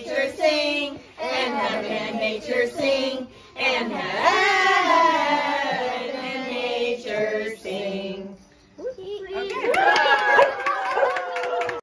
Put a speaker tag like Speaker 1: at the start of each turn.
Speaker 1: nature sing, and heaven and nature sing, and heaven and nature sing. Okay.